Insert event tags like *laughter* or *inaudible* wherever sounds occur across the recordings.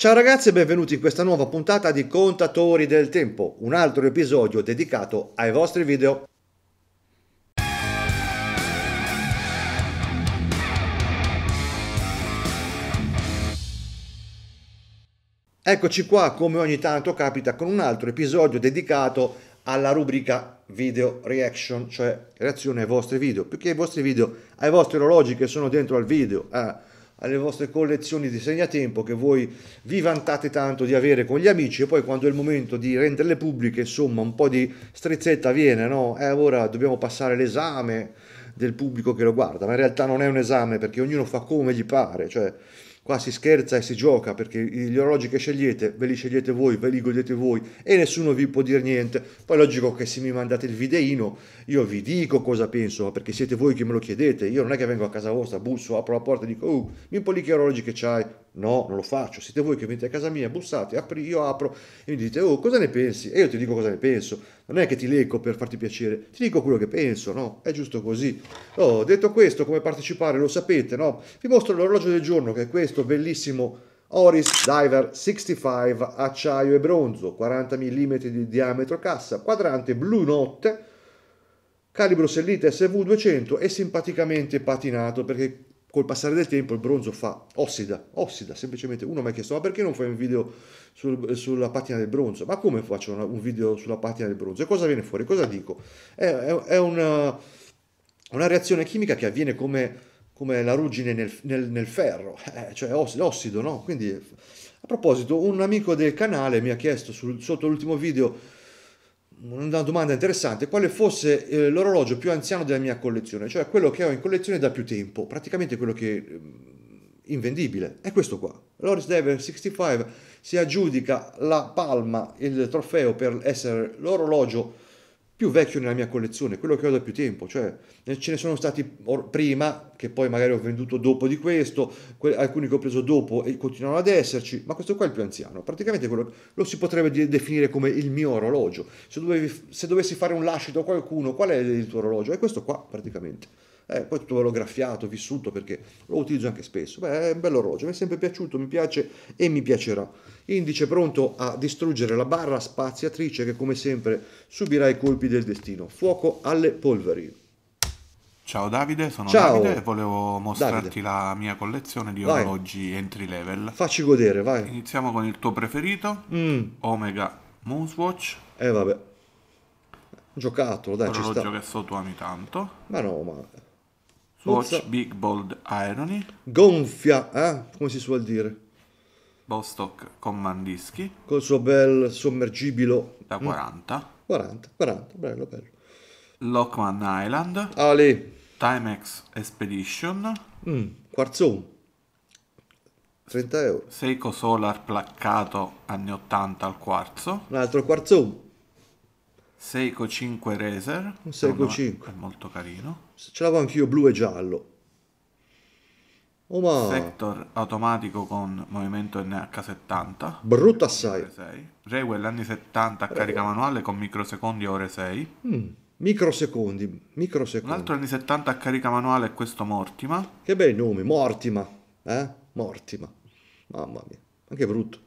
Ciao ragazzi e benvenuti in questa nuova puntata di Contatori del Tempo, un altro episodio dedicato ai vostri video. Eccoci qua, come ogni tanto capita, con un altro episodio dedicato alla rubrica video reaction, cioè reazione ai vostri video, più che ai vostri video, ai vostri orologi che sono dentro al video. Eh alle vostre collezioni di segnatempo che voi vi vantate tanto di avere con gli amici e poi quando è il momento di renderle pubbliche, insomma, un po' di strizzetta viene, no? E ora dobbiamo passare l'esame del pubblico che lo guarda, ma in realtà non è un esame perché ognuno fa come gli pare, cioè Qua si scherza e si gioca perché gli orologi che scegliete ve li scegliete voi, ve li godete voi e nessuno vi può dire niente. Poi logico che se mi mandate il videino io vi dico cosa penso perché siete voi che me lo chiedete. Io non è che vengo a casa vostra, busso, apro la porta e dico oh, mi un lì che orologi che c'hai. No, non lo faccio. Siete voi che venite a casa mia, bussate, apri, io apro e mi dite oh cosa ne pensi? E io ti dico cosa ne penso. Non è che ti leggo per farti piacere, ti dico quello che penso, no? È giusto così. Oh, detto questo, come partecipare lo sapete, no? Vi mostro l'orologio del giorno che è questo bellissimo Oris Diver 65 acciaio e bronzo, 40 mm di diametro cassa, quadrante blu notte, calibro Sellite SV200 e simpaticamente patinato perché col passare del tempo il bronzo fa ossida, ossida, semplicemente uno mi ha chiesto ma perché non fai un video sul, sulla patina del bronzo? Ma come faccio una, un video sulla patina del bronzo? E cosa viene fuori? Cosa dico? È, è, è una, una reazione chimica che avviene come come la ruggine nel, nel, nel ferro, eh, cioè ossido, no? Quindi, a proposito, un amico del canale mi ha chiesto sul, sotto l'ultimo video una domanda interessante, quale fosse eh, l'orologio più anziano della mia collezione, cioè quello che ho in collezione da più tempo, praticamente quello che eh, invendibile, è questo qua. L'Oris Dever 65 si aggiudica la palma, il trofeo per essere l'orologio più vecchio nella mia collezione, quello che ho da più tempo, cioè eh, ce ne sono stati prima, che poi magari ho venduto dopo di questo, alcuni che ho preso dopo e continuano ad esserci, ma questo qua è il più anziano, praticamente quello, lo si potrebbe definire come il mio orologio, se, dovevi, se dovessi fare un lascito a qualcuno, qual è il tuo orologio? È questo qua praticamente. Eh, poi tutto l'ho graffiato, vissuto perché lo utilizzo anche spesso. Beh, è un bel orologio, mi è sempre piaciuto, mi piace e mi piacerà. Indice pronto a distruggere la barra spaziatrice che come sempre subirà i colpi del destino. Fuoco alle polveri. Ciao Davide, sono Ciao. Davide e volevo mostrarti Davide. la mia collezione di vai. orologi entry level. Facci godere, vai. Iniziamo con il tuo preferito, mm. Omega Moonswatch. Eh vabbè. Giocattolo, dai, ci sta. Orologio che so tu ami tanto. Ma no, ma Pozza. Big Bold Irony. Gonfia, eh? come si suol dire. Bostock Commandischi. Col suo bel sommergibilo. Da 40. Mm. 40, 40, bello, bello. Lockman Island. Ali. Timex Expedition. Mm, Quarzone. 30 euro. Seiko Solar placcato anni 80 al quarzo. Un altro quarzone. Seiko 5 Racer. Un Seiko 5. È molto carino. Ce l'avevo anch'io blu e giallo. Oh ma... Sector automatico con movimento NH70. Brutto assai. Rewell anni 70 a carica manuale con microsecondi ore 6. Mm, microsecondi, microsecondi. Un altro anni 70 a carica manuale è questo Mortima. Che bei nomi, Mortima. Eh? Mortima. Mamma mia, anche brutto.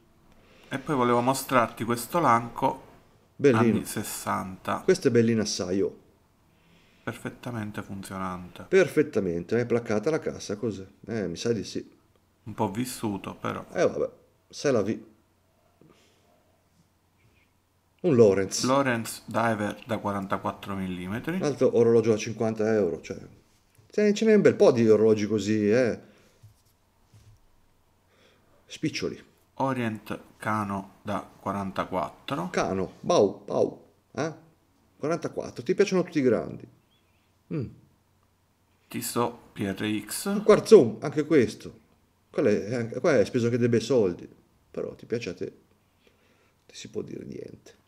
E poi volevo mostrarti questo Lanco Bellino. Anni 60. Questo è bellino assai, oh. Perfettamente funzionante. Perfettamente, è placcata la cassa così. Eh, mi sa di sì. Un po' vissuto, però. Eh vabbè, se la vi. Un Lorenz. Lorenz Diver da 44 mm. Un altro orologio da 50 euro, cioè. Ce n'è un bel po' di orologi così, eh. Spiccioli. Orient Cano da 44. Cano, Bau, Bau, eh? 44, ti piacciono tutti i grandi. Mm. Tissot PRX. Un quarzone, anche questo. È, qua è speso che dei bei soldi, però ti piace a te. Ti si può dire niente.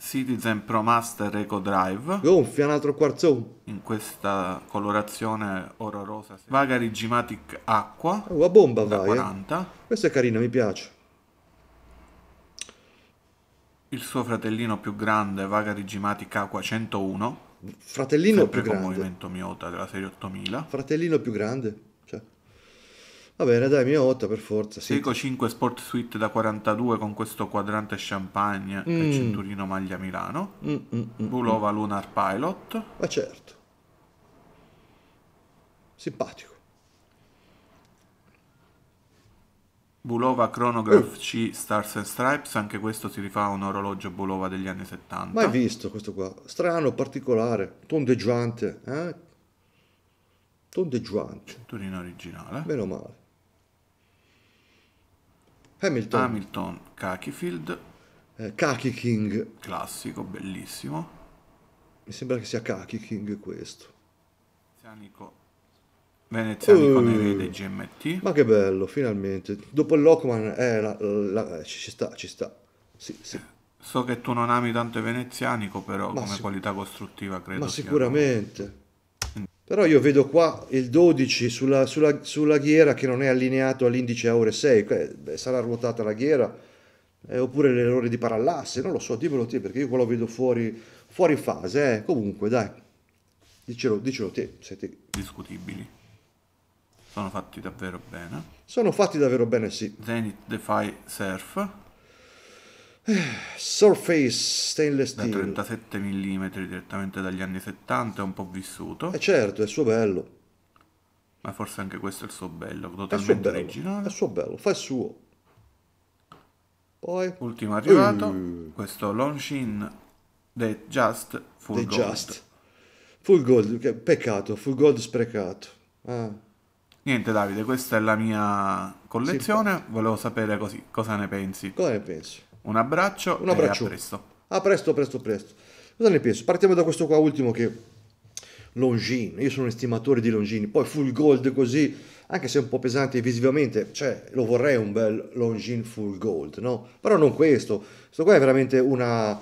Citizen Pro Master Eco Drive. Gonfia un altro quarzone. In questa colorazione oro rosa. Vagari Gimatic Acqua. Uh, a bomba vai. 40. Eh. Questa è carina, mi piace. Il suo fratellino più grande, Vagari Gimatic Aqua 101. Fratellino più grande. con movimento Miota della serie 8000. Fratellino più grande. Cioè. Va bene, dai, 8 per forza. Seiko 5 Sport Suite da 42 con questo quadrante champagne mm. e cinturino maglia Milano. Mm, mm, mm Bulova mm. Lunar Pilot. Ma certo. Simpatico. Bulova Chronograph. C Stars and Stripes, anche questo si rifà a un orologio Bulova degli anni 70. Mai visto questo qua, strano, particolare, tondeggiante, eh? Tondeggiante. Cinturino originale. Meno male. Hamilton. Hamilton Kakifield. Eh, Kaki King. Classico, bellissimo. Mi sembra che sia Kaki King questo. Venezianico, Venezianico uh, nei dei GMT. Ma che bello, finalmente. Dopo il Lockman, eh, la, la, ci sta, ci sta. Sì, sì. So che tu non ami tanto il venezianico, però ma come sic- qualità costruttiva credo Ma sicuramente. Però io vedo qua il 12 sulla, sulla, sulla ghiera che non è allineato all'indice Aure 6, beh, sarà ruotata la ghiera, eh, oppure l'errore di parallasse, non lo so, dimmelo te perché io qua lo vedo fuori, fuori fase, eh. comunque dai, dicelo, dicelo te, siete discutibili. Sono fatti davvero bene. Sono fatti davvero bene, sì. Zenith Defy Surf. Surface Stainless Steel. Da 37 mm direttamente dagli anni 70, è un po' vissuto. E eh certo, è il suo bello. Ma forse anche questo è il suo bello, totalmente è bello. originale. È il suo bello, fa il suo. Poi... Ultimo arrivato, uh. questo Longines The Just Full The Gold. Just. Full Gold, peccato, Full Gold sprecato. Ah. Niente Davide, questa è la mia collezione, sì, volevo sapere così, cosa ne pensi. Cosa ne pensi? Un abbraccio Un abbraccio. a presto. A presto, presto, presto. Cosa ne penso? Partiamo da questo qua ultimo che Longines, io sono un estimatore di Longines, poi full gold così, anche se è un po' pesante visivamente, cioè lo vorrei un bel Longines full gold, no? Però non questo, questo qua è veramente una,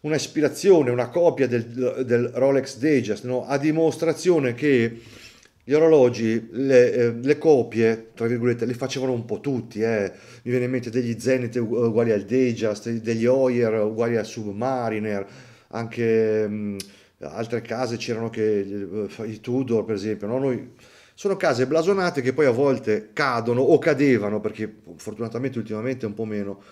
una ispirazione, una copia del, del Rolex Digest, no? a dimostrazione che gli orologi, le, eh, le, copie, tra virgolette, le facevano un po' tutti, eh. mi viene in mente degli Zenith uguali al Dayjust, degli Hoyer uguali al Submariner, anche mh, mm, altre case c'erano che eh, i Tudor per esempio, no? Noi, sono case blasonate che poi a volte cadono o cadevano, perché fortunatamente ultimamente un po' meno,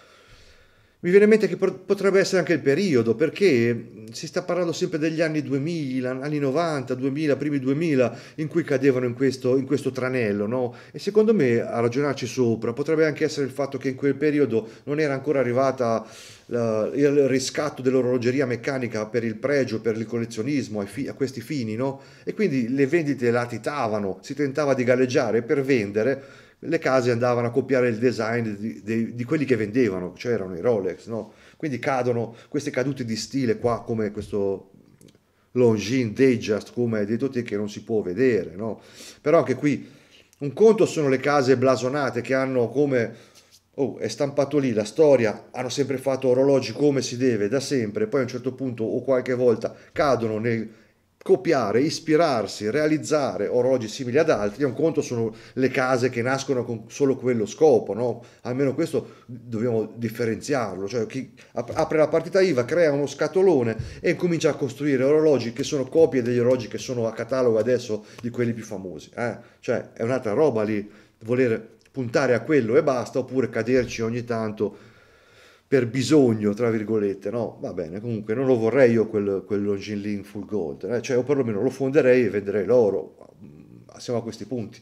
mi viene in mente che potrebbe essere anche il periodo, perché si sta parlando sempre degli anni 2000, anni 90, 2000, primi 2000, in cui cadevano in questo, in questo tranello, no? E secondo me, a ragionarci sopra, potrebbe anche essere il fatto che in quel periodo non era ancora arrivata la, il riscatto dell'orologeria meccanica per il pregio, per il collezionismo, a, fi, a questi fini, no? E quindi le vendite latitavano, si tentava di galleggiare per vendere le case andavano a copiare il design di, di, di quelli che vendevano, cioè erano i Rolex, no? Quindi cadono queste cadute di stile qua come questo Longines Datejust, come hai detto te, che non si può vedere, no? Però anche qui un conto sono le case blasonate che hanno come oh, è stampato lì la storia, hanno sempre fatto orologi come si deve da sempre, poi a un certo punto o qualche volta cadono nel copiare, ispirarsi, realizzare orologi simili ad altri, un conto sono le case che nascono con solo quello scopo, no? almeno questo dobbiamo differenziarlo, cioè chi apre la partita IVA, crea uno scatolone e comincia a costruire orologi che sono copie degli orologi che sono a catalogo adesso di quelli più famosi, eh? cioè è un'altra roba lì, voler puntare a quello e basta, oppure caderci ogni tanto per bisogno, tra virgolette, no? Va bene, comunque non lo vorrei io quel, quel Longines full gold, eh? cioè o perlomeno lo fonderei e venderei l'oro, siamo a questi punti.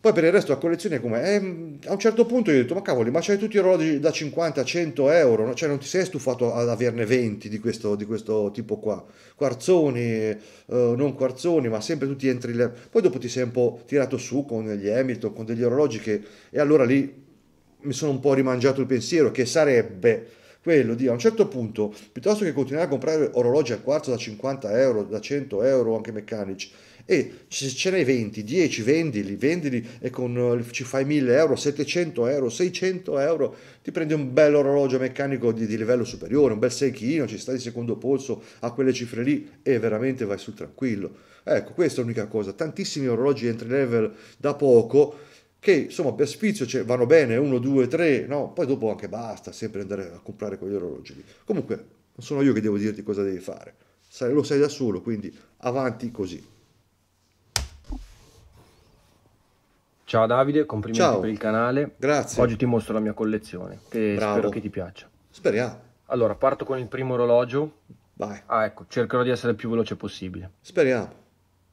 Poi per il resto la collezione è come? Eh, a un certo punto io ho detto, ma cavoli, ma c'hai tutti i orologi da 50 a 100 euro, no? cioè non ti sei stufato ad averne 20 di questo, di questo tipo qua, quarzoni, eh, non quarzoni, ma sempre tutti level. Poi dopo ti sei un po' tirato su con gli Hamilton, con degli orologi che... E allora lì mi sono un po' rimangiato il pensiero che sarebbe quello di a un certo punto, piuttosto che continuare a comprare orologi a quarzo da 50 euro, da 100 euro anche meccanici, e se ce n'hai 20, 10, vendili, vendili e con, ci fai 1000 euro, 700 euro, 600 euro, ti prendi un bel orologio meccanico di, di livello superiore, un bel 6 kg, ci stai di secondo polso a quelle cifre lì e veramente vai sul tranquillo. Ecco, questa è l'unica cosa. Tantissimi orologi entry level da poco che insomma per sfizio cioè, vanno bene, 1, 2, 3, no? poi dopo anche basta, sempre andare a comprare quegli orologi lì. Comunque non sono io che devo dirti cosa devi fare, lo sai da solo, quindi avanti così. Ciao Davide, complimenti Ciao. per il canale. Grazie. Oggi ti mostro la mia collezione, che Bravo. spero che ti piaccia. Speriamo. Allora, parto con il primo orologio. Vai. Ah, ecco, cercherò di essere il più veloce possibile. Speriamo.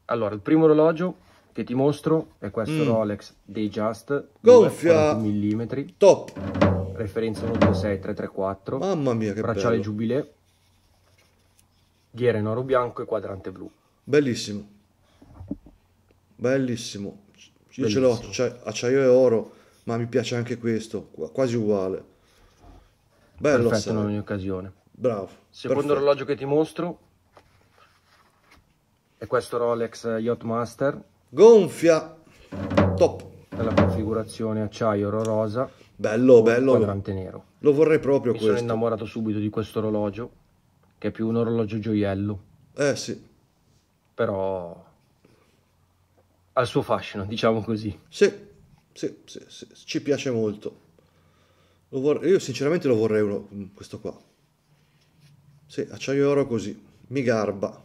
Allora, il primo orologio che ti mostro è questo Mm. Rolex Datejust Gonfia. mm, Top. referenza 126334, Mamma mia che bracciale bello. giubilé, ghiera in oro bianco e quadrante blu. Bellissimo. Bellissimo. Io ce l'ho, Bellissimo. accia- acciaio e oro, ma mi piace anche questo, qua- quasi uguale. Bello, Perfetto in sai. ogni occasione. Bravo. Secondo perfetto. orologio che ti mostro è questo Rolex Yachtmaster Gonfia. Top. nella configurazione acciaio oro rosa Bello, bello. quadrante nero. Lo vorrei proprio Mi sono questo. innamorato subito di questo orologio, che è più un orologio gioiello, Eh sì. però ha il suo fascino, *laughs* diciamo così. Sì, sì, sì, sì, ci piace molto. Vorrei- io sinceramente lo vorrei uno, questo qua. Sì, acciaio oro così, mi garba.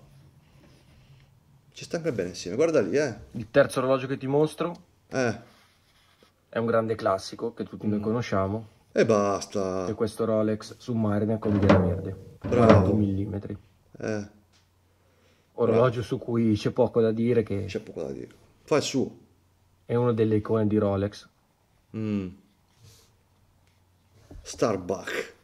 Ci sta anche bene insieme, guarda lì, eh. Il terzo orologio che ti mostro Eh, è un grande classico che tutti noi Mm. conosciamo, e basta. è questo Rolex Submariner con ghiera verde, Bravo. 40 mm. Eh, Orologio su cui c'è poco da dire che c'è poco da dire. Fa il suo. è una delle icone di Rolex. Mm. Starbuck.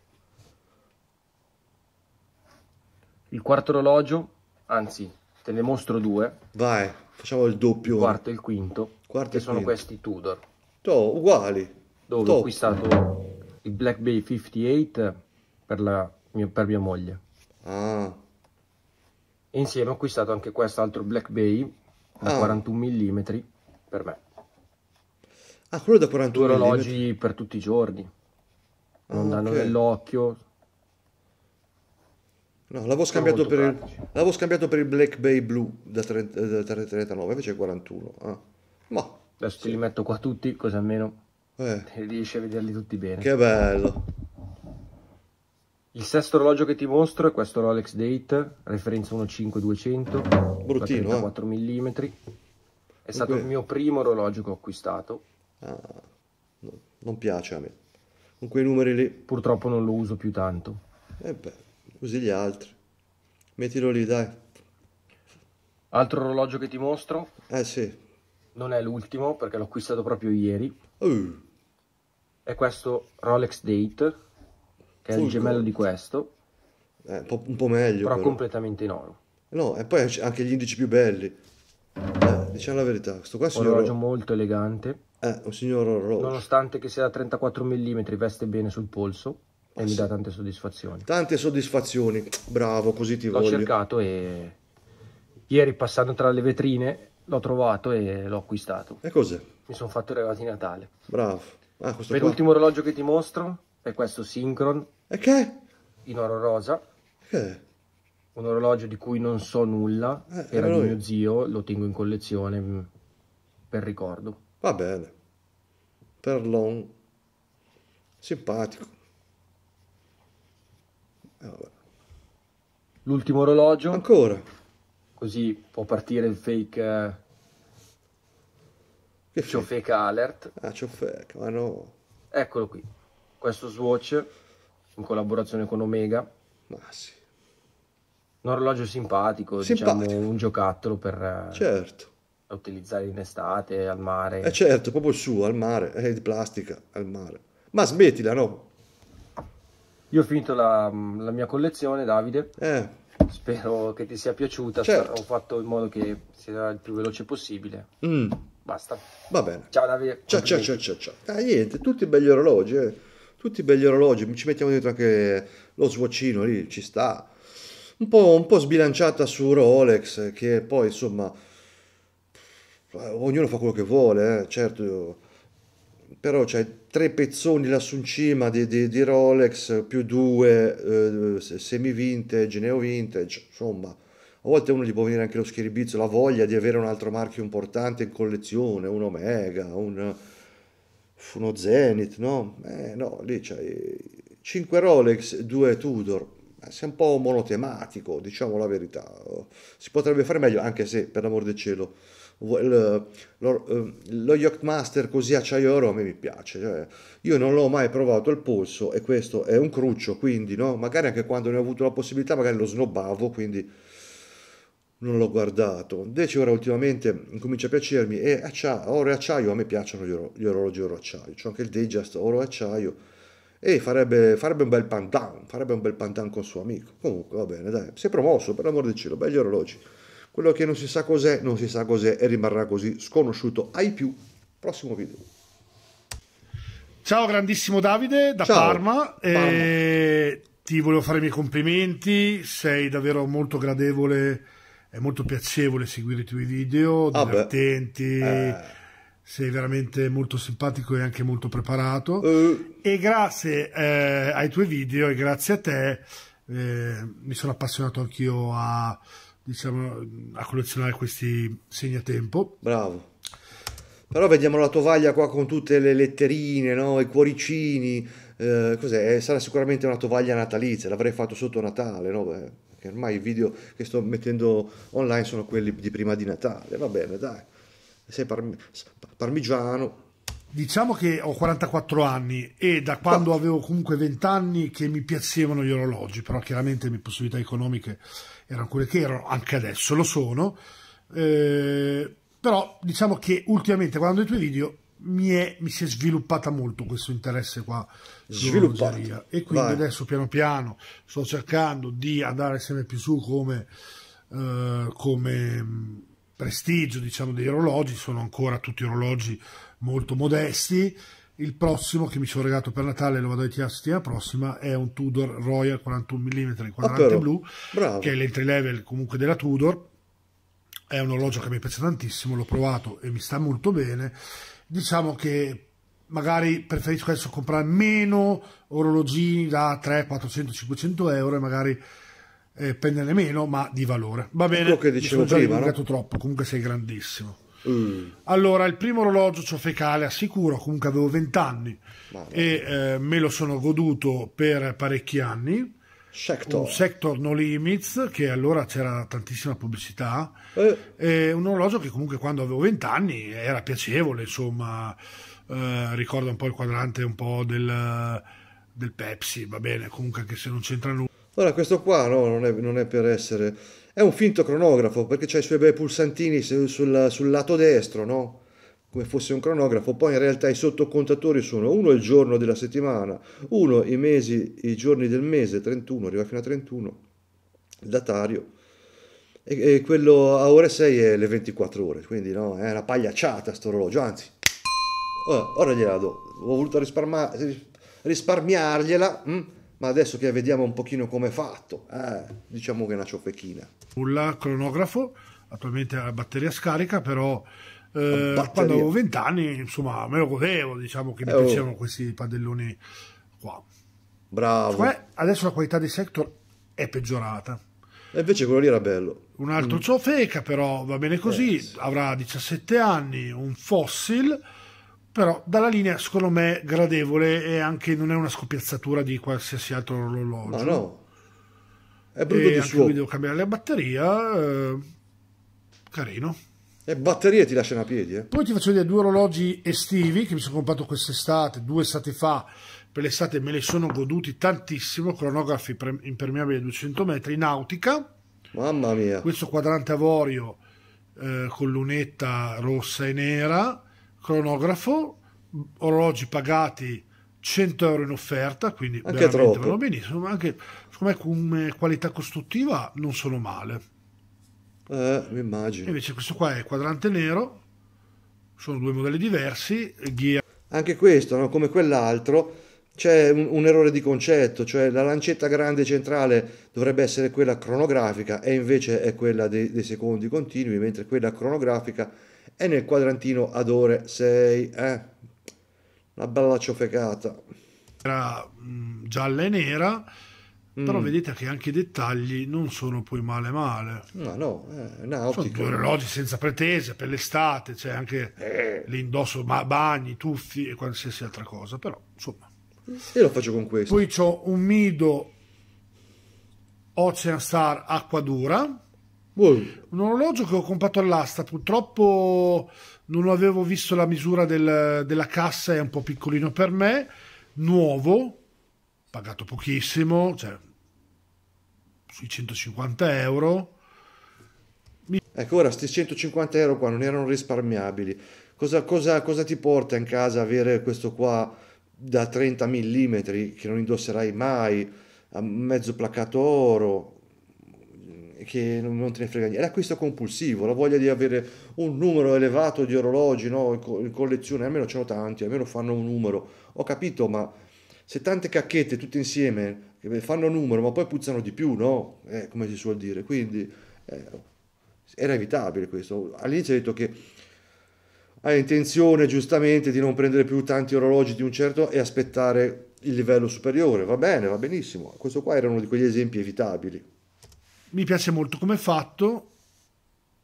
Il quarto orologio, anzi, te ne mostro due, Vai, facciamo il doppio. il quarto e il quinto, Quarto che e sono quinto. questi Tudor, Oh, uguali. dove ho Top. acquistato il Black Bay 58 per, la mia, per mia moglie. Ah, E insieme ho acquistato anche questo altro Black Bay da Ah. 41 mm per me. ah quello da Due 41 mm. orologi per tutti i giorni, non Ah, danno ok. nell'occhio, No, l'avevo scambiato, per il, l'avevo scambiato per il Black Bay Blue da 30 da 39, invece è 41. Ah. Ma, adesso te li metto qua tutti così almeno eh, riesci a vederli tutti bene. che bello. Il sesto orologio che ti mostro è questo Rolex Date, referenza 15200, da Bruttino, 34 mm. È stato Comunque- il mio primo orologio che ho acquistato. Ah, no, non piace a me. Con quei numeri lì, Purtroppo non lo uso più tanto. eh beh, usi gli altri. Mettilo lì, dai. Altro orologio che ti mostro, Eh sì. non è l'ultimo perché l'ho acquistato proprio ieri, Uh, è questo Rolex Date, che è il gemello di questo, eh, un, po', un po' meglio. però però. completamente in oro. No, e poi anche gli indici più belli. Eh, diciamo la verità, questo qua è un signor, Orologio molto elegante, eh, un signor orologio. nonostante che sia da 34 mm, veste bene sul polso e Ah, mi dà tante soddisfazioni. Tante soddisfazioni. Bravo, così ti L'ho voglio. cercato e ieri passando tra le vetrine l'ho trovato e l'ho acquistato. E cos'è? Mi sono fatto i regali di Natale. Bravo. Ah, Per l'ultimo orologio che ti mostro è questo Synchron E che? in oro rosa, Che? un orologio di cui non so nulla, Eh, era di mio zio, lo tengo in collezione mm, per ricordo. Va bene. Perlon. Simpatico. Eh. L'ultimo orologio, Ancora. così può partire il fake, eh, Che fake alert. Ah, fake, ma no. Eccolo qui, questo Swatch in collaborazione con Omega. Ma sì. Un orologio simpatico, Simpatico. diciamo un giocattolo per eh, Certo. utilizzare in estate, al mare. Eh certo, proprio il suo, al mare. È di plastica, al mare. Ma smettila, no? Io ho finito la, la mia collezione, Davide. Eh, Spero che ti sia piaciuta. Certo. Ho fatto in modo che sia il più veloce possibile. mm, Basta. va bene. Ciao Davide. Ciao, ciao, ciao, ciao, ciao. Ah, niente, tutti belli orologi, eh. Tutti belli orologi. Ci mettiamo dentro anche lo swatchino lì, ci sta. Un po', un po' sbilanciata su Rolex, che poi, insomma, eh, ognuno fa quello che vuole, eh, certo. Però c'hai tre pezzoni lassù in cima di, di- di Rolex, più due eh, semi-vintage, neo-vintage, insomma. A volte uno gli può venire anche lo schiribizzo, la voglia di avere un altro marchio importante in collezione, un Omega, un, uno Zenith, no? Eh, no, lì c'hai 5 Rolex, 2 Tudor. Eh, Sei un po' monotematico, diciamo la verità. Si potrebbe fare meglio, anche se, per l'amor del cielo, lo, lo, lo Yachtmaster così acciaio oro a me mi piace, cioè, io non l'ho mai provato al polso e questo è un cruccio, quindi no? magari anche quando ne ho avuto la possibilità magari lo snobbavo, quindi non l'ho guardato. Invece ora ultimamente incomincia a piacermi e acciaio, oro e acciaio, a me piacciono gli, oro, gli orologi oro acciaio, c'è anche il Digest oro acciaio e farebbe, farebbe, un bel pantan, farebbe un bel pantan con suo amico. Comunque va bene, dai, si è promosso, per l'amor del cielo, belli orologi. Quello che non si sa cos'è, non si sa cos'è e rimarrà così sconosciuto ai più. Prossimo video. Ciao grandissimo Davide da Ciao, Parma. Parma. E ti volevo fare i miei complimenti, sei davvero molto gradevole è molto piacevole seguire i tuoi video, ah divertenti, eh. sei veramente molto simpatico e anche molto preparato. Uh. E grazie eh, ai tuoi video e grazie a te eh, mi sono appassionato anch'io a, diciamo, a collezionare questi segnatempo. Bravo. Però vediamo la tovaglia qua con tutte le letterine, no? i cuoricini. Eh, cos'è? Eh, sarà sicuramente una tovaglia natalizia, l'avrei fatto sotto Natale, no? Beh che ormai i video che sto mettendo online sono quelli di prima di Natale, va bene dai, sei parmi parmigiano. Diciamo che ho 44 anni e da quando oh. avevo comunque 20 anni che mi piacevano gli orologi, però chiaramente le possibilità economiche erano quelle che erano, anche adesso lo sono, eh, però diciamo che ultimamente guardando i tuoi video mi, è, mi, si è sviluppata molto questo interesse qua sull'orologeria e quindi Vai. adesso piano piano sto cercando di andare sempre più su come, eh, come mm, prestigio diciamo degli orologi. Sono ancora tutti orologi molto modesti il prossimo che mi sono regalato per Natale lo vado a ritirare la settimana prossima è un Tudor Royal 41 mm quadrante ah, blu Bravo. che è l'entry level comunque della Tudor è un orologio che mi piace tantissimo l'ho provato e mi sta molto bene diciamo che magari preferisco adesso comprare meno orologini da 3, 400, 500 euro e magari eh, prenderne meno, ma di valore. Va bene, Quello che dicevo mi sono prima, no? troppo, comunque sei grandissimo. Mm. Allora, il primo orologio ciofecale assicuro, comunque avevo 20 anni e eh, me lo sono goduto per parecchi anni Sector. un Sector No Limits, che allora c'era tantissima pubblicità, eh. un orologio che comunque quando avevo 20 anni era piacevole, insomma, eh, ricorda un po' il quadrante un po' del, del, Pepsi, va bene, comunque anche se non c'entra nulla. Ora questo qua no, non, è, non, è, per essere... è un finto cronografo, perché c'ha i suoi bei pulsantini sul, sul lato destro, no? come fosse un cronografo, poi in realtà i sottocontatori sono uno il giorno della settimana, uno i mesi, i giorni del mese, 31, arriva fino a 31, il datario, e, e quello a ore 6 è le 24 ore, quindi no, è una pagliacciata sto orologio, anzi, ora, gliela do, ho voluto risparma, risparmiargliela, hm? ma adesso che vediamo un pochino come fatto, eh, diciamo che è una ciofechina. Un cronografo, attualmente a batteria scarica, però eh, quando avevo vent'anni, insomma, me lo godevo, diciamo che mi eh, piacevano oh. questi padelloni qua. Bravo. Cioè, adesso la qualità dei sector è peggiorata. E invece quello lì era bello. Un altro mm. Zofeca, però va bene così, eh, sì. avrà 17 anni, un fossil, però dalla linea secondo me gradevole e anche non è una scoppiazzatura di qualsiasi altro orologio. Ma no. È brutto e di suo. devo cambiare la batteria, eh, carino. Le batterie ti lasciano a piedi. Eh. Poi ti faccio vedere due orologi estivi che mi sono comprato quest'estate, due estati fa. Per l'estate me li sono goduti tantissimo. Cronografi impermeabili 200 metri, nautica. Mamma mia. Questo quadrante avorio eh, con lunetta rossa e nera. Cronografo. Orologi pagati 100 euro in offerta, quindi anche veramente vanno benissimo. Ma anche secondo me come qualità costruttiva non sono male. Eh, mi immagino. Invece questo qua è quadrante nero, sono due modelli diversi, gear. Anche questo, no? come quell'altro, c'è un, un, errore di concetto, cioè la lancetta grande centrale dovrebbe essere quella cronografica e invece è quella dei, dei secondi continui, mentre quella cronografica è nel quadrantino ad ore 6. Eh? Una bella ciofecata. Era mh, gialla e nera però mm. vedete che anche i dettagli non sono poi male male. No, no, eh, no sono due orologi senza pretese per l'estate, c'è anche eh. l'indosso bagni, tuffi e qualsiasi altra cosa, però insomma. Io lo faccio con questo. Poi ho un Mido Ocean Star acqua dura, Un orologio che ho comprato all'asta, purtroppo non avevo visto la misura del, della cassa, è un po' piccolino per me, nuovo, pagato pochissimo, cioè sui 150 euro. Ecco, ora questi 150 euro qua non erano risparmiabili. Cosa, cosa, cosa ti porta in casa avere questo qua da 30 mm che non indosserai mai, a mezzo placato oro, che non te ne frega niente. È l'acquisto compulsivo, la voglia di avere un numero elevato di orologi no? in collezione, almeno ce ne ho tanti, almeno fanno un numero. Ho capito, ma se tante cacchette tutte insieme fanno numero, ma poi puzzano di più, no? Eh, come si suol dire. Quindi eh, era evitabile questo. All'inizio hai detto che hai intenzione giustamente di non prendere più tanti orologi di un certo e aspettare il livello superiore. Va bene, va benissimo. Questo qua era uno di quegli esempi evitabili. Mi piace molto come fatto,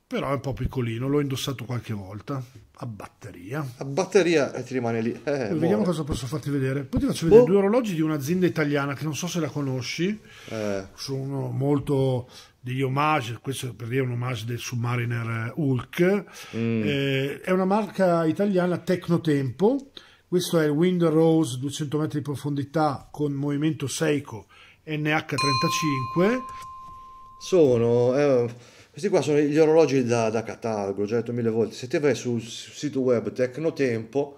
però è un po' piccolino, l'ho indossato qualche volta a batteria. A batteria e ti rimane lì. Eh, vediamo cosa posso farti vedere. Poi ti faccio vedere oh. due orologi di un'azienda italiana che non so se la conosci. Eh. Sono molto degli omage, questo per dire un omage del Submariner Hulk. Mm. Eh, è una marca italiana Tecnotempo. Questo è il Wind Rose 200 metri di profondità con movimento Seiko NH35. Sono eh, questi qua sono gli orologi da, da catalogo, l'ho già detto mille volte. Se ti vai sul sito web Tecnotempo,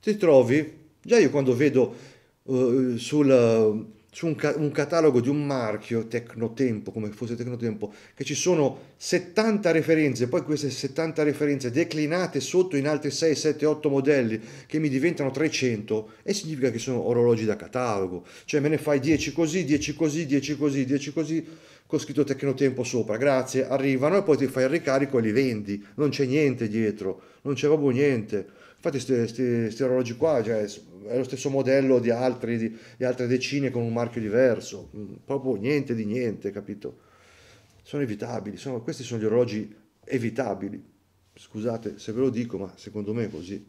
ti trovi, già io quando vedo uh, sul, su un, un, catalogo di un marchio Tecnotempo, come fosse Tecnotempo, che ci sono 70 referenze, poi queste 70 referenze declinate sotto in altri 6, 7, 8 modelli che mi diventano 300, e significa che sono orologi da catalogo. Cioè me ne fai 10 così, 10 così, 10 così, 10 così con scritto Tecnotempo sopra, grazie, arrivano e poi ti fai il ricarico e li vendi, non c'è niente dietro, non c'è proprio niente. Infatti questi orologi qua cioè, è lo stesso modello di, altri, di, di, altre decine con un marchio diverso, mm, proprio niente di niente, capito? Sono evitabili, sono, questi sono gli orologi evitabili. Scusate se ve lo dico, ma secondo me è così.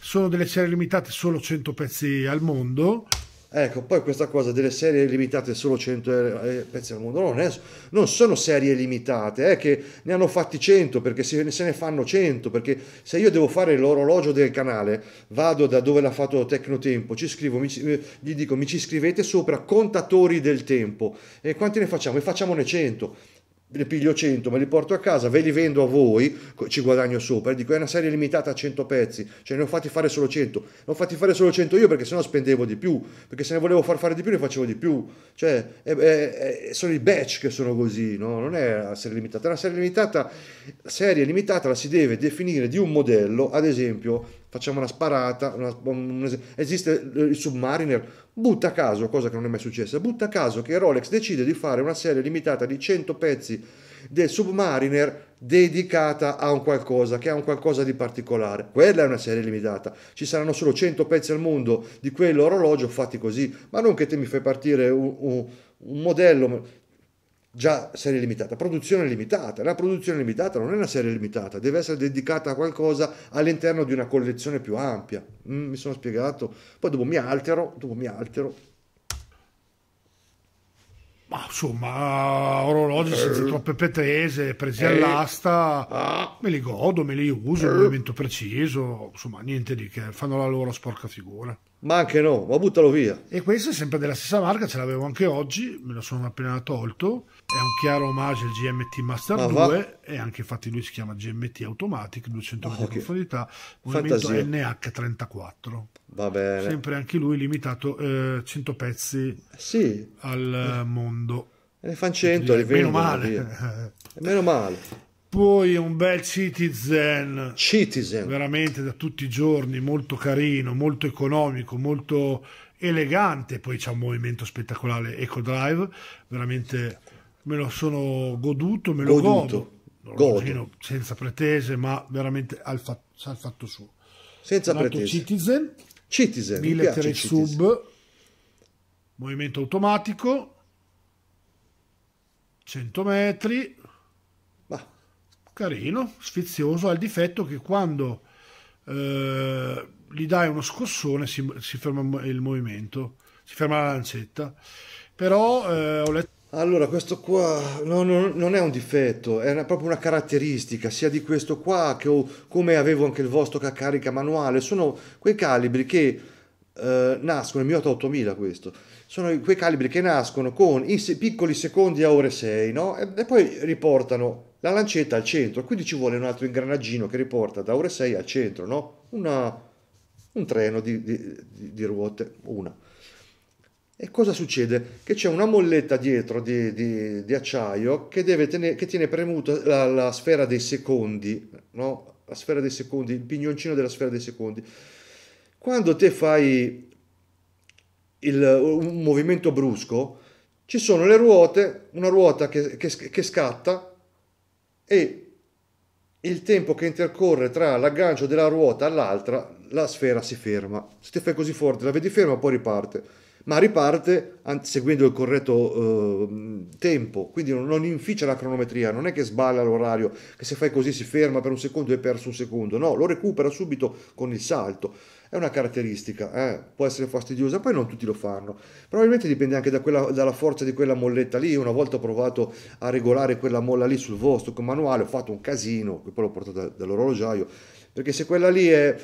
Sono delle serie limitate solo 100 pezzi al mondo Ecco, poi questa cosa delle serie limitate solo 100 eh, pezzi al mondo. Non, è, non sono serie limitate, è che ne hanno fatti 100 perché se, se ne fanno 100, perché se io devo fare l'orologio del canale, vado da dove l'ha fatto Tecnotempo, ci scrivo, mi, eh, gli dico mi ci scrivete sopra contatori del tempo e quanti ne facciamo? E facciamone 100 ne piglio 100, me li porto a casa, ve li vendo a voi, ci guadagno sopra, dico è una serie limitata a 100 pezzi, cioè ne ho fatti fare solo 100, ne ho fatti fare solo 100 io perché sennò spendevo di più, perché se ne volevo far fare di più ne facevo di più, cioè è, è, è, sono i batch che sono così, no? non è una serie limitata, una serie limitata, serie limitata la si deve definire di un modello, ad esempio facciamo una sparata, una, un, esiste il Submariner, butta a caso, cosa che non è mai successa, butta a caso che Rolex decide di fare una serie limitata di 100 pezzi del Submariner dedicata a un qualcosa, che ha un qualcosa di particolare. Quella è una serie limitata. Ci saranno solo 100 pezzi al mondo di quell'orologio fatti così, ma non che te mi fai partire un, un, un modello già serie limitata, produzione limitata. La produzione limitata non è una serie limitata, deve essere dedicata a qualcosa all'interno di una collezione più ampia. Mm, mi sono spiegato. Poi dopo mi altero, dopo mi altero. Ma insomma, orologi senza troppe pretese, presi all'asta, ah. me li godo, me li uso, il movimento preciso, insomma, niente di che, fanno la loro sporca figura. Ma anche no, ma buttalo via. E questo è sempre della stessa marca, ce l'avevo anche oggi, me lo sono appena tolto. È un chiaro omaggio al GMT Master ma 2 va. e anche infatti lui si chiama GMT Automatic, 200 metri oh, di profondità, movimento NH34. Va bene. Sempre anche lui limitato eh, 100 pezzi sì. al mondo. E ne fanno 100, li *laughs* Meno male. Meno male. Poi un bel Citizen, Citizen, veramente da tutti i giorni, molto carino, molto economico, molto elegante. Poi c'è un movimento spettacolare Eco Drive, veramente me lo sono goduto, me lo goduto. godo. godo. Senza pretese, ma veramente al, fa- al fatto suo. Senza pretese. Citizen, Citizen, military sub, movimento automatico, 100 metri carino, sfizioso, ha il difetto che quando eh, gli dai uno scossone si, si, ferma il movimento, si ferma la lancetta. Però eh, ho letto Allora, questo qua no, no, non è un difetto, è una- proprio una caratteristica, sia di questo qua che ho- come avevo anche il vostro che carica manuale. Sono quei calibri che eh, nascono, il mio 8000 questo, sono quei calibri che nascono con i se- piccoli secondi a ore 6, no? E, e poi riportano la lancetta al centro, quindi ci vuole un altro ingranaggino che riporta da ore 6 al centro, no? Una- un treno di, di- di- ruote, una. E cosa succede? Che c'è una molletta dietro di, di- acciaio che, deve tene- che tiene premuta la, la sfera dei secondi, no? La sfera dei secondi, il pignoncino della sfera dei secondi. Quando te fai il- un movimento brusco, ci sono le ruote, una ruota che, che- che scatta e il tempo che intercorre tra l'aggancio della ruota all'altra, la sfera si ferma. Se te fai così forte, la vedi ferma, poi riparte. Ma riparte seguendo il corretto eh, tempo, quindi non, non inficia la cronometria, non è che sballa l'orario, che se fai così si ferma per un secondo e hai perso un secondo, no, lo recupera subito con il salto. È una caratteristica, eh, può essere fastidiosa, poi non tutti lo fanno. Probabilmente dipende anche da quella- dalla forza di quella molletta lì. Una volta ho provato a regolare quella molla lì sul vostro con manuale, ho fatto un casino, poi l'ho portato da- dall'orologiaio, perché se quella lì è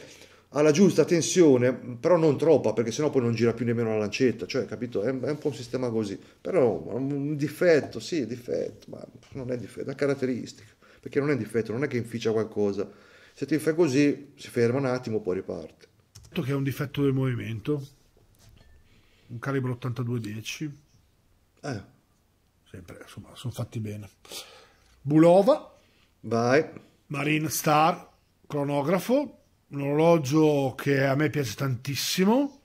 alla giusta tensione, però non troppa, perché sennò poi non gira più nemmeno la lancetta, cioè, capito? È, è un po' un sistema così. Però un difetto, sì, difetto, ma non è difetto, è una caratteristica, perché non è difetto, non è che inficia qualcosa. Se ti fai così, si ferma un attimo, poi riparte. Che è un difetto del movimento. Un calibro 8210 Eh, sempre insomma sono fatti bene. Bulova. Vai. Marine Star. Cronografo. Un orologio che a me piace tantissimo.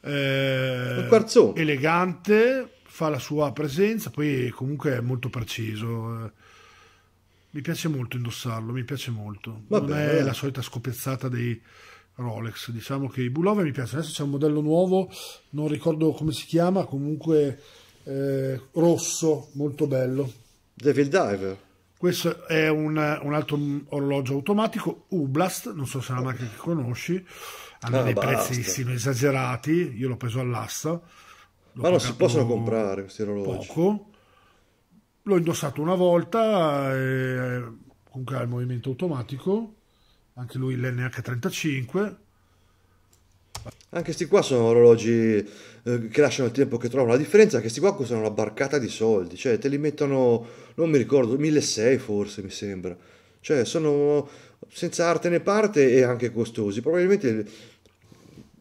Eh, quarzone. elegante fa la sua presenza poi comunque è molto preciso eh. mi piace molto indossarlo mi piace molto. Va non bene, è dai. la solita scoppiazzata dei Rolex diciamo che i Bulova mi piacciono adesso c'è un modello nuovo non ricordo come si chiama comunque eh, rosso molto bello Devil Diver. questo è un, un altro orologio automatico, Ublast, non so se è una marca che conosci, hanno Ah, dei basta. prezzi sino esagerati, io l'ho preso all'asta. Ma non si possono comprare questi orologi. Poco. L'ho indossato una volta, e comunque ha il movimento automatico, anche lui l'NH35. Anche sti qua sono orologi eh, che lasciano il tempo che trovano. La differenza è che sti qua costano una barcata di soldi, cioè te li mettono, non mi ricordo, 1600 forse mi sembra. Cioè sono senza arte né parte e anche costosi. Probabilmente il,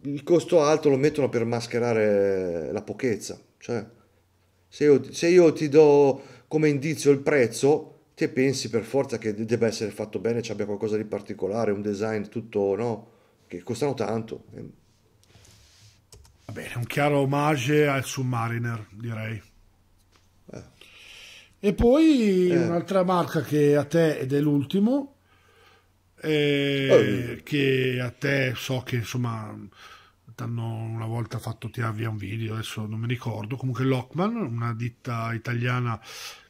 il costo alto lo mettono per mascherare la pochezza. Cioè se io, se io ti do come indizio il prezzo, te pensi per forza che debba essere fatto bene, ci abbia qualcosa di particolare, un design tutto, no? Che costano tanto. Eh, Va bene, un chiaro omage al Submariner, direi. Eh. E poi Eh. un'altra marca che a te ed è l'ultimo, eh, Oh. che a te so che insomma t'hanno una volta fatto tirare via un video, adesso non mi ricordo, comunque Lockman, una ditta italiana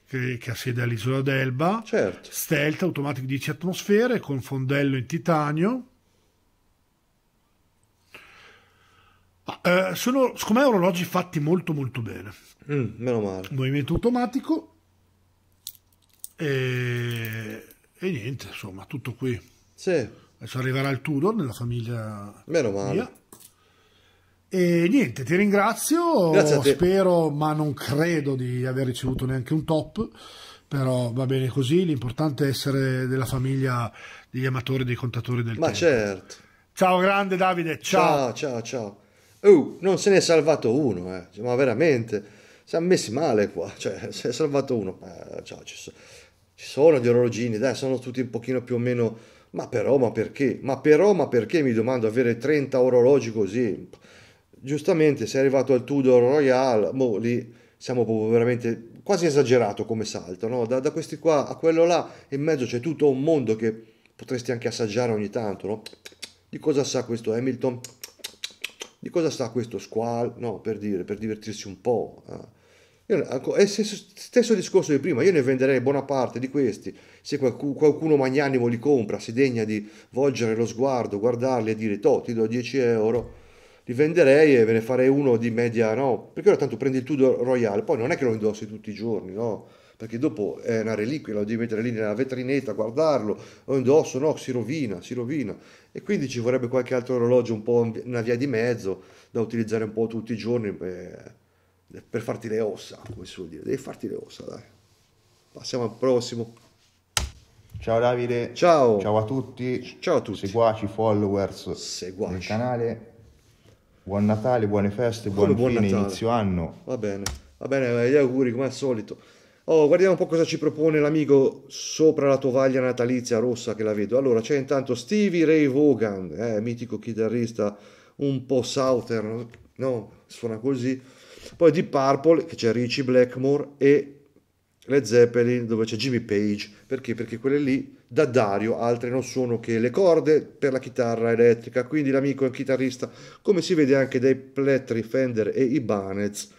che, che ha sede all'isola d'Elba, Certo. stealth, automatic 10 atmosfere con fondello in titanio. Eh, sono, secondo me, orologi fatti molto molto bene. Mm, meno male. Movimento automatico e, e niente, insomma, tutto qui. Sì, Adesso arriverà il Tudor nella famiglia meno male. mia. E niente, ti ringrazio. Spero, ma non credo di aver ricevuto neanche un top. Però va bene così. L'importante è essere della famiglia degli amatori, dei contatori del Ma tempo. certo. Ciao grande Davide, ciao. Ciao, ciao, ciao. Oh, non se ne è salvato uno, eh. Cioè, Ma veramente, siamo messi male qua. *laughs* Cioè, se ne è salvato uno. Eh, ciao, ci, so- ci sono gli orologini, dai, sono tutti un pochino più o meno... Ma però, ma perché? Ma però, ma perché mi domando avere 30 orologi così? Giustamente, sei arrivato al Tudor Royal, mo lì siamo proprio veramente quasi esagerato come salto, no? Da, da questi qua a quello là, in mezzo c'è tutto un mondo che potresti anche assaggiare ogni tanto, no? Di cosa sa questo Hamilton? Di cosa sa questo Squall? No, per dire, per divertirsi un po'. anco- È stesso, stesso discorso di prima, io ne venderei buona parte di questi. Se qualcu- qualcuno magnanimo li compra, si degna di volgere lo sguardo, guardarli e dire, toh, ti do 10 euro, li venderei e ve ne farei uno di media, no? Perché ora tanto prendi il Tudor Royale, poi non è che lo indossi tutti i giorni, no? Perché dopo è una reliquia, lo devi mettere lì nella vetrinetta, guardarlo, lo indosso, no, si rovina, si rovina. E quindi ci vorrebbe qualche altro orologio, un po' una via di mezzo, da utilizzare un po' tutti i giorni per, per farti le ossa, come si suol dire. Devi farti le ossa, dai. Passiamo al prossimo. Ciao Davide. Ciao. Ciao a tutti. Ciao a tutti. Seguaci, followers Seguaci. del canale. Buon Natale, buone feste, buon buon fine, Natale. inizio anno. Va bene, va bene, gli auguri come al solito. Oh, guardiamo un po' cosa ci propone l'amico sopra la tovaglia natalizia rossa che la vedo. Allora, c'è intanto Stevie Ray Vaughan, eh, mitico chitarrista un po' southern, no? Suona così. Poi di Purple, che c'è Richie Blackmore e Led Zeppelin dove c'è Jimmy Page. Perché? Perché quelle lì da Dario, altre non sono che le corde per la chitarra elettrica. Quindi l'amico è un chitarrista, come si vede anche dai plettri Fender e Ibanez.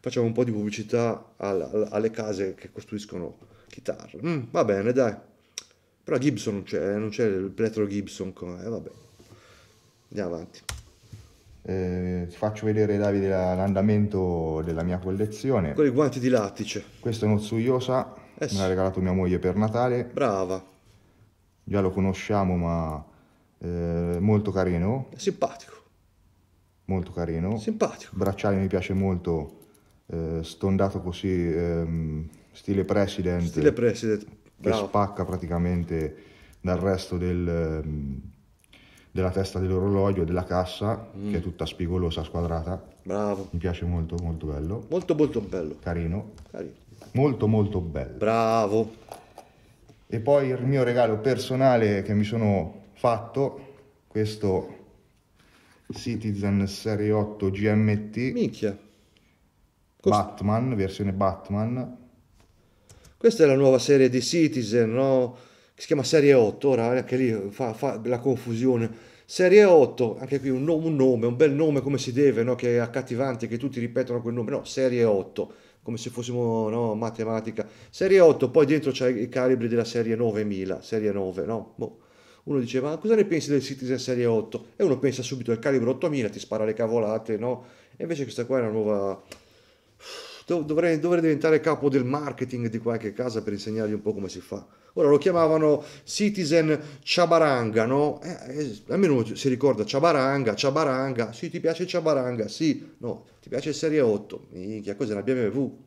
Facciamo un po' di pubblicità al- al- alle case che costruiscono chitarre. Mm, va bene, dai. Però Gibson non c'è, eh, non c'è il plettro Gibson. Eh, vabbè. Andiamo avanti. Eh, ti faccio vedere Davide la- l'andamento della mia collezione. Con i guanti di lattice. Questo è uno Tsuyosa, Eh sì. me l'ha regalato mia moglie per Natale. Brava. Già lo conosciamo, ma eh, molto carino, È simpatico. molto carino. Simpatico. Bracciale mi piace molto, eh, stondato così, ehm, stile President. Stile President. che Bravo. spacca praticamente dal resto del, ehm, della testa dell'orologio e della cassa, Mm. che è tutta spigolosa, squadrata. Bravo. Mi piace molto, molto bello. Molto molto bello. Carino. Carino. Molto, molto bello. Bravo. E poi il mio regalo personale che mi sono fatto, questo Citizen Serie 8 GMT Minchia. Cost- Batman, versione Batman. Questa è la nuova serie di Citizen, no? Si chiama Serie 8, ora anche lì fa, fa la confusione. Serie 8, anche qui un, no- un nome, un bel nome come si deve, no? Che è accattivante, che tutti ripetono quel nome. No, Serie 8, come se fossimo, no, matematica. Serie 8, poi dentro c'è i calibri della serie 9000, serie 9, no? Boh. Uno dice, ma cosa ne pensi del Citizen Serie 8? E uno pensa subito al calibro 8000, ti spara le cavolate, no? E invece questa qua è una nuova... Dov- Dovrei, dovrei diventare capo del marketing di qualche casa per insegnargli un po' come si fa. Ora lo chiamavano Citizen Ciabaranga, no? Eh, eh, almeno si ricorda Ciabaranga, Ciabaranga. Sì, ti piace Ciabaranga? Sì. No, ti piace Serie 8? Minchia, cos'è una BMW?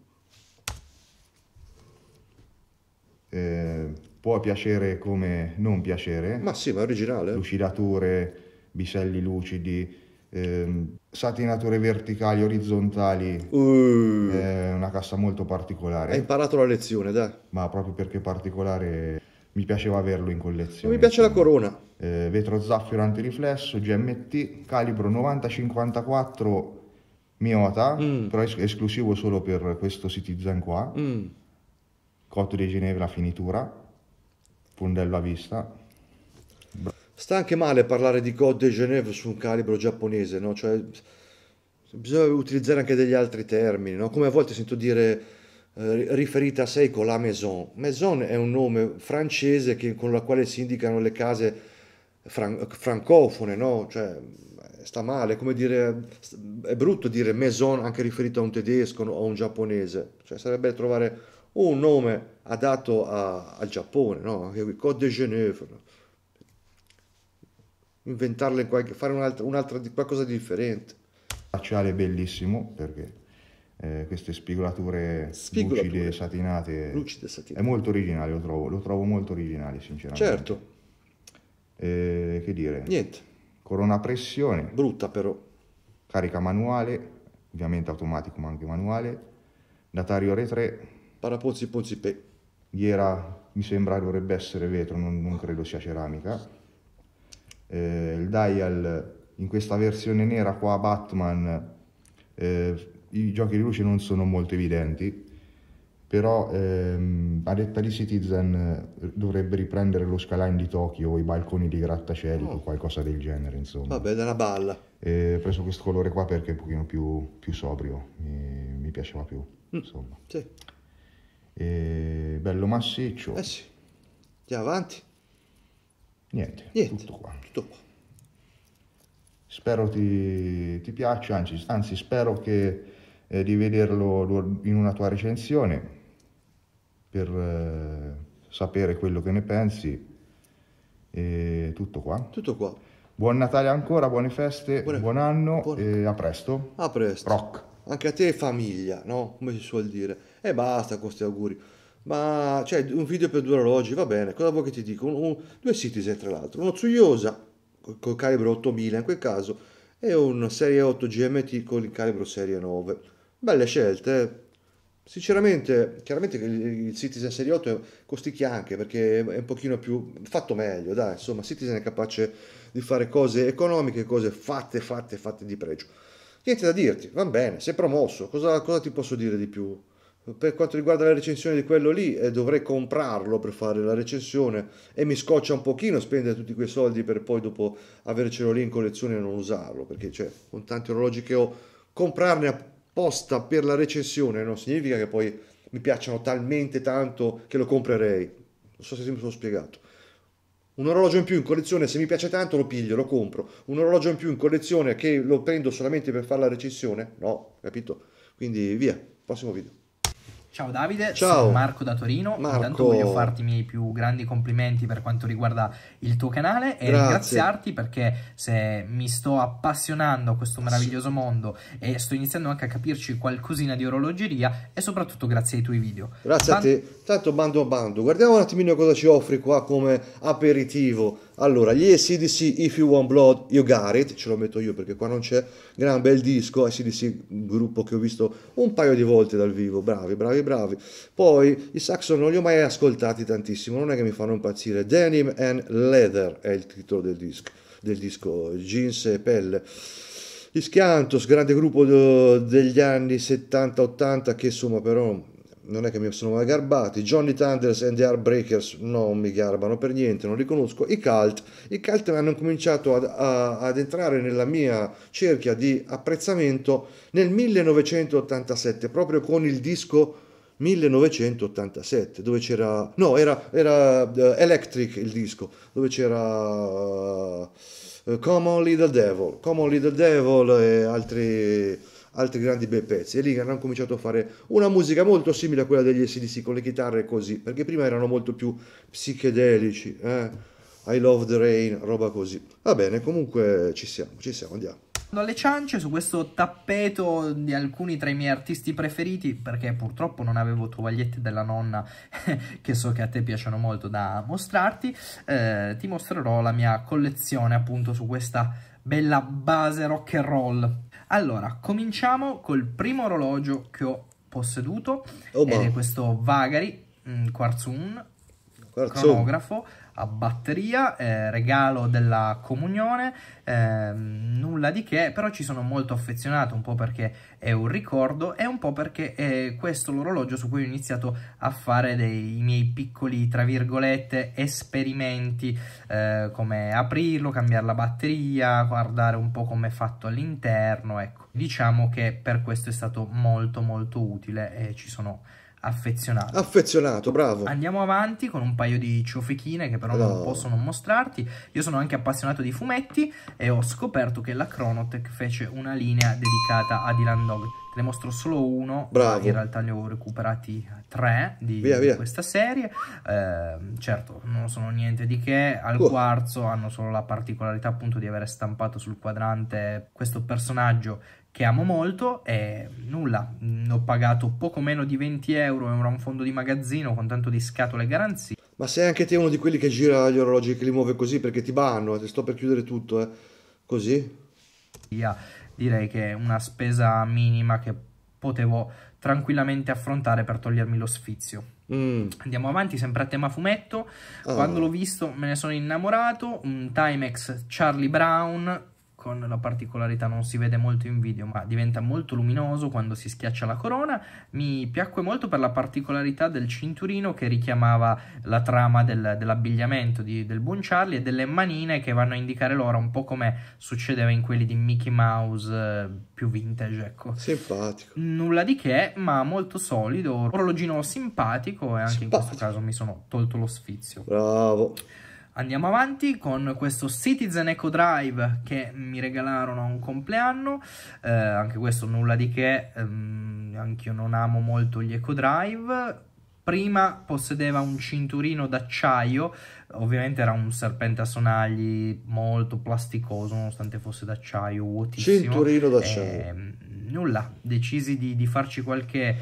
Eh, può piacere come non piacere. Ma sì, ma è originale. lucidature, biselli lucidi, ehm, satinature verticali, orizzontali. Uh, È una cassa molto hai particolare, imparato la lezione, dai. ma proprio perché è particolare mi piaceva averlo in collezione. Mi piace la corona. Eh, vetro zaffiro antiriflesso, GMT, calibro 9054 Miota, Mm. però es- esclusivo solo per questo Citizen qua. Mm. Cotto di Ginevra finitura, fondello a vista. Sta anche male parlare di Code de Genève su un calibro giapponese, no? Cioè, bisogna utilizzare anche degli altri termini, no? Come a volte sento dire eh, riferita a Seiko la Maison. Maison è un nome francese che- con la quale si indicano le case fran- francofone, no? Cioè, sta male, come dire, è brutto dire Maison anche riferito a un tedesco o a un giapponese. Cioè, sarebbe trovare un nome adatto a- al Giappone, no? Code de Genève, no? Inventarle in qualche, fare un'altra, un'altra di- qualcosa di differente. Bracciale bellissimo perché eh, queste spigolature, Spigolature. lucide, satinate, Lucide satine. è molto originale, lo trovo, lo trovo molto originale sinceramente. Certo, Eh, che dire, niente, corona pressione, brutta però. carica manuale, ovviamente automatico ma anche manuale, datario re 3, Parapozzi Ponzi Pe. ghiera mi sembra dovrebbe essere vetro, non, non credo sia ceramica. Eh, il dial in questa versione nera qua Batman, eh, i giochi di luce non sono molto evidenti, però ehm, a detta di Citizen eh, dovrebbe riprendere lo skyline di Tokyo o i balconi di grattacieli o qualcosa del genere, insomma. Vabbè, da una balla. E ho preso questo colore qua perché è un pochino più, più sobrio, mi, mi piaceva più, insomma. Sì. E bello massiccio, Eh sì. Andiamo avanti. Niente, Niente. tutto qua. Tutto qua. spero ti, ti piaccia, anzi, anzi spero che eh, di vederlo in una tua recensione per eh, sapere quello che ne pensi e tutto qua. Tutto qua. Buon Natale ancora, buone feste, buone... buon anno buon... e a presto. A presto. Rock. Anche a te famiglia, no? Come si suol dire. E basta con questi auguri. Ma cioè, un video per due orologi, va bene, cosa vuoi che ti dico? Un, un, due Citizen tra l'altro, uno Tsuyosa col calibro 8000 in quel caso e un Serie 8 GMT con il calibro Serie 9. Belle scelte, eh. Sinceramente, chiaramente il Citizen Serie 8 costicchia anche perché è un pochino più fatto meglio, dai, insomma, Citizen è capace di fare cose economiche, cose fatte, fatte, fatte di pregio. Niente da dirti, va bene, sei promosso, cosa, cosa ti posso dire di più? Per quanto riguarda la recensione di quello lì, eh, dovrei comprarlo per fare la recensione e mi scoccia un pochino spendere tutti quei soldi per poi dopo avercelo lì in collezione e non usarlo, perché cioè, con tanti orologi che ho, comprarne apposta per la recensione non significa che poi mi piacciono talmente tanto che lo comprerei. Non so se mi sono spiegato. Un orologio in più in collezione, se mi piace tanto lo piglio, lo compro. Un orologio in più in collezione che lo prendo solamente per fare la recensione? No, capito? Quindi via, prossimo video. Ciao Davide, Ciao. sono Marco da Torino. Marco. Intanto voglio farti i miei più grandi complimenti per quanto riguarda il tuo canale e Grazie. ringraziarti perché se mi sto appassionando a questo meraviglioso mondo e sto iniziando anche a capirci qualcosina di orologeria e soprattutto grazie ai tuoi video. Grazie a Tan- te. Tanto bando a bando. Guardiamo un attimino cosa ci offri qua come aperitivo. Allora, gli ACDC If You Want Blood, You Got It, ce lo metto io perché qua non c'è, gran bel disco, ACDC, gruppo che ho visto un paio di volte dal vivo, bravi, bravi, bravi. Poi i Saxon non li ho mai ascoltati tantissimo, non è che mi fanno impazzire. Denim and Leather è il titolo del disco, del disco jeans e pelle. Gli Schiantos, grande gruppo de- degli anni 70-80 che insomma però non è che mi sono mai garbati. Johnny Thunders and the Heartbreakers non mi garbano per niente, non li conosco. I Cult, i Cult hanno cominciato ad, a- ad entrare nella mia cerchia di apprezzamento nel 1987, proprio con il disco 1987, dove c'era... No, era, era eh, Electric il disco, dove c'era... eh, Common Little Devil, Common Little Devil e altri, altri grandi bei pezzi. E lì hanno cominciato a fare una musica molto simile a quella degli SDC con le chitarre così, perché prima erano molto più psichedelici. eh. I Love the Rain, roba così. Va bene, comunque ci siamo, ci siamo, andiamo. alle ciance su questo tappeto di alcuni tra i miei artisti preferiti perché purtroppo non avevo tovagliette della nonna *laughs* che so che a te piacciono molto da mostrarti eh, ti mostrerò la mia collezione appunto su questa bella base rock and roll allora cominciamo col primo orologio che ho posseduto Oh, ed è questo Vagari mm, Quarzun Quarzo. cronografo a batteria, eh, regalo della comunione, ehm, nulla di che, però ci sono molto affezionato, un po' perché è un ricordo e un po' perché è questo l'orologio su cui ho iniziato a fare dei miei piccoli, tra virgolette, esperimenti, eh, come aprirlo, cambiare la batteria, guardare un po' come è fatto all'interno, ecco. Diciamo che per questo è stato molto molto utile e ci sono affezionato. Affezionato, bravo. Andiamo avanti con un paio di ciofechine che però No. non posso non mostrarti. Io sono anche appassionato di fumetti e ho scoperto che la Chronotech fece una linea dedicata a Dylan Dog. Te ne mostro solo uno, Bravo. in realtà ne ho recuperati tre di, Via, di via. questa serie. Ehm, certo, non sono niente di che. Al Oh. quarzo hanno solo la particolarità appunto di avere stampato sul quadrante questo personaggio che amo molto e nulla, ho pagato poco meno di 20 euro, era un fondo di magazzino con tanto di scatole e garanzie. Ma sei anche te uno di quelli che gira gli orologi che li muove così perché ti banno, ti sto per chiudere tutto, eh. Così? Direi che è una spesa minima che potevo tranquillamente affrontare per togliermi lo sfizio. Mm. Andiamo avanti, sempre a tema fumetto. Ah. Quando l'ho visto me ne sono innamorato. Un Timex Charlie Brown con la particolarità non si vede molto in video, ma diventa molto luminoso quando si schiaccia la corona. Mi piacque molto per la particolarità del cinturino che richiamava la trama del- dell'abbigliamento di- del buon Charlie e delle manine che vanno a indicare l'ora, un po' come succedeva in quelli di Mickey Mouse eh, più vintage, ecco. Simpatico. Nulla di che, ma molto solido, orologino simpatico e anche in questo Simpatico. caso mi sono tolto lo sfizio. Bravo. Andiamo avanti con questo Citizen Eco Drive che mi regalarono a un compleanno, eh, anche questo nulla di che, ehm, anche io non amo molto gli Eco Drive. Prima possedeva un cinturino d'acciaio, ovviamente era un serpente a sonagli molto plasticoso, nonostante fosse d'acciaio, vuotissimo. Cinturino d'acciaio. Eh, nulla, decisi di, di farci qualche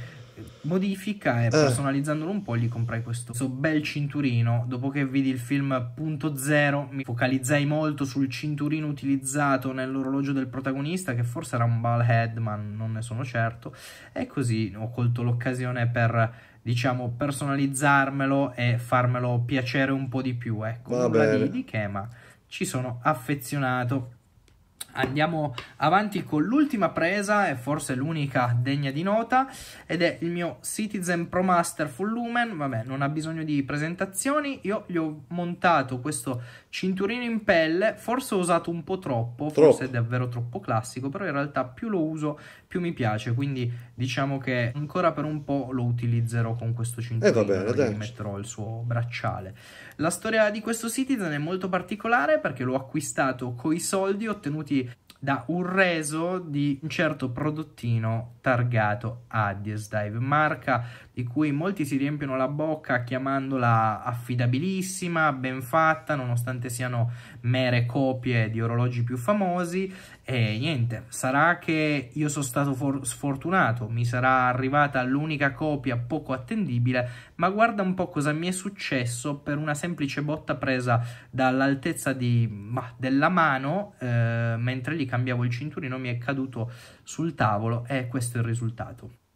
modifica e eh. personalizzandolo un po' gli comprai questo, questo, bel cinturino. Dopo che vidi il film Punto Zero mi focalizzai molto sul cinturino utilizzato nell'orologio del protagonista che forse era un ball head ma non ne sono certo. E così ho colto l'occasione per diciamo personalizzarmelo e farmelo piacere un po' di più ecco. Nulla di, di che ma ci sono affezionato Andiamo avanti con l'ultima presa e forse l'unica degna di nota ed è il mio Citizen Pro Master Full Lumen, vabbè non ha bisogno di presentazioni, io gli ho montato questo cinturino in pelle, forse ho usato un po' troppo, troppo. forse è davvero troppo classico, però in realtà più lo uso più mi piace, quindi diciamo che ancora per un po' lo utilizzerò con questo cinturino, eh, va bene, metterò il suo bracciale. La storia di questo Citizen è molto particolare perché l'ho acquistato coi soldi ottenuti da un reso di un certo prodottino targato Adidas Dive, marca di cui molti si riempiono la bocca chiamandola affidabilissima, ben fatta, nonostante siano mere copie di orologi più famosi. E niente, sarà che io sono stato sfortunato, mi sarà arrivata l'unica copia poco attendibile, ma guarda un po' cosa mi è successo per una semplice botta presa dall'altezza della mano, eh, mentre gli cambiavo il cinturino mi è caduto sul tavolo e questo è il risultato.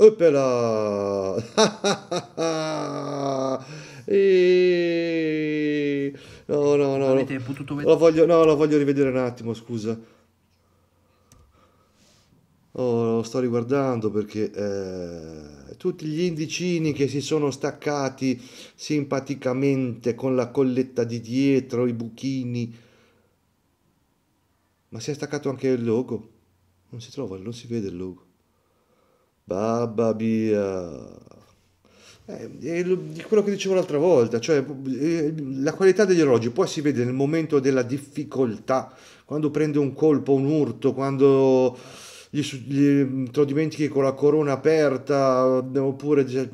Oppela! *laughs* e... No, no, no. Avete potuto vedere? Lo voglio, no, lo voglio rivedere un attimo, scusa. Oh, lo sto riguardando perché eh, tutti gli indicini che si sono staccati simpaticamente con la colletta di dietro, i buchini. Ma si è staccato anche il logo? Non si trova, non si vede il logo. Babba mia. Eh, è quello che dicevo l'altra volta, cioè eh, la qualità degli orologi poi si vede nel momento della difficoltà, quando prende un colpo, un urto, quando gli, gli, te lo dimentichi con la corona aperta, oppure eh,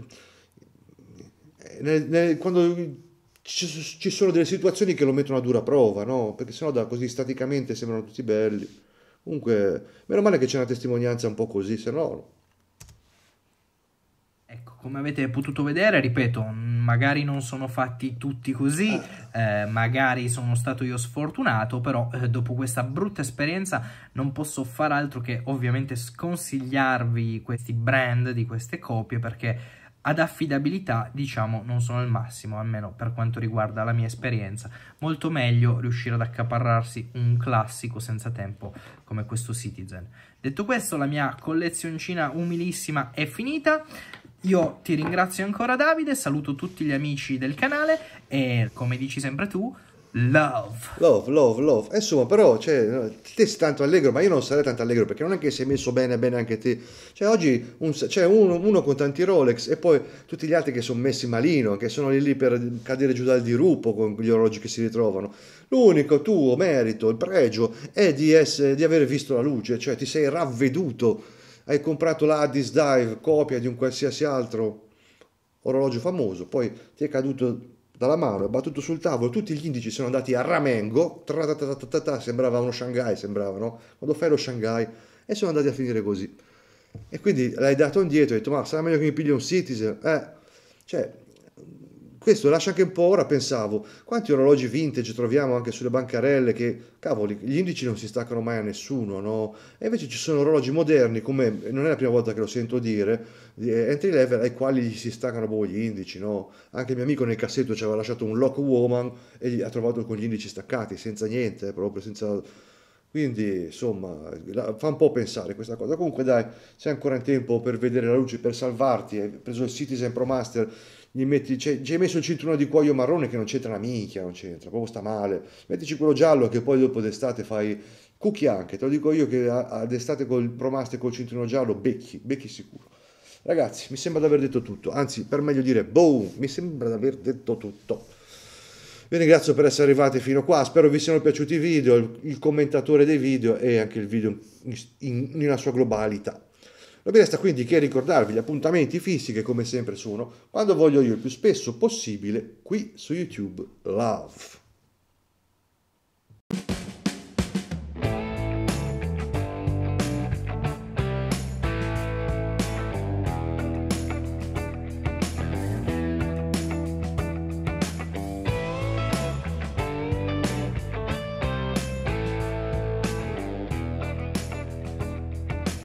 nel, nel, quando ci, ci, sono delle situazioni che lo mettono a dura prova, no? Perché sennò da così staticamente sembrano tutti belli. Comunque, meno male che c'è una testimonianza un po' così, se no come avete potuto vedere, ripeto, magari non sono fatti tutti così, ah. eh, magari sono stato io sfortunato, però eh, dopo questa brutta esperienza non posso far altro che ovviamente sconsigliarvi questi brand di queste copie perché ad affidabilità diciamo non sono il massimo, almeno per quanto riguarda la mia esperienza. Molto meglio riuscire ad accaparrarsi un classico senza tempo come questo Citizen. Detto questo, la mia collezioncina umilissima è finita. Io ti ringrazio ancora Davide, saluto tutti gli amici del canale e come dici sempre tu, love. Love, love, love. Eh, insomma, però, cioè, te sei tanto allegro, ma io non sarei tanto allegro perché non è che sei messo bene, bene anche te. Cioè, oggi un, c'è uno, uno, con tanti Rolex e poi tutti gli altri che sono messi malino, che sono lì, lì per cadere giù dal dirupo con gli orologi che si ritrovano. L'unico tuo merito, il pregio è di, essere, di aver visto la luce, cioè ti sei ravveduto hai comprato l'Addis Dive, copia di un qualsiasi altro orologio famoso, poi ti è caduto dalla mano, è battuto sul tavolo, tutti gli indici sono andati a ramengo, sembrava uno Shanghai, sembrava, no? Quando fai lo Shanghai, e sono andati a finire così. E quindi l'hai dato indietro, hai detto, ma sarà meglio che mi pigli un Citizen? Eh, cioè, questo lascia anche un po' ora pensavo, quanti orologi vintage troviamo anche sulle bancarelle che, cavoli, gli indici non si staccano mai a nessuno, no? E invece ci sono orologi moderni, come non è la prima volta che lo sento dire, eh, entry level ai quali gli si staccano proprio gli indici, no? Anche il mio amico nel cassetto ci aveva lasciato un Lock Woman e gli ha trovato con gli indici staccati, senza niente, proprio senza... Quindi, insomma, fa un po' pensare questa cosa. Comunque, dai, c'è ancora in tempo per vedere la luce, per salvarti. Hai preso il Citizen Pro Master gli metti, ci hai messo il cinturino di cuoio marrone che non c'entra una minchia, non c'entra, proprio sta male. Mettici quello giallo che poi dopo d'estate fai cucchi anche, te lo dico io che ad estate col promaste col cinturino giallo becchi, becchi sicuro. Ragazzi, mi sembra di aver detto tutto, anzi, per meglio dire, boom, mi sembra di aver detto tutto. Vi ringrazio per essere arrivati fino qua, spero vi siano piaciuti i video, il commentatore dei video e anche il video in, in, in una sua globalità. Non mi resta quindi che ricordarvi gli appuntamenti fissi che come sempre sono quando voglio io il più spesso possibile qui su YouTube Love.